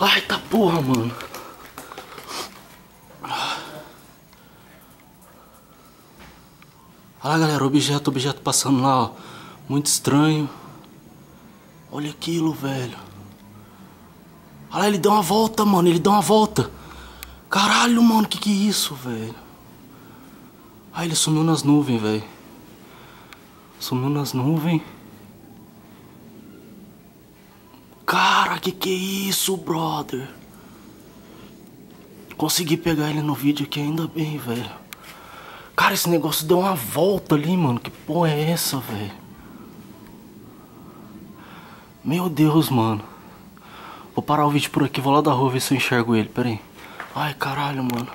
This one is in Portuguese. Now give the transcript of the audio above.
Ai, tá porra, mano. Olha lá, galera, objeto, objeto passando lá, ó. Muito estranho. Olha aquilo, velho. Olha lá, ele deu uma volta, mano. Ele deu uma volta. Caralho, mano, que que é isso, velho? Ah, ele sumiu nas nuvens, velho. Sumiu nas nuvens. Cara, que que é isso, brother? Consegui pegar ele no vídeo aqui ainda bem, velho. Cara, esse negócio deu uma volta ali, mano. Que porra é essa, velho? Meu Deus, mano. Vou parar o vídeo por aqui, vou lá da rua ver se eu enxergo ele, pera aí. Ai, caralho, mano.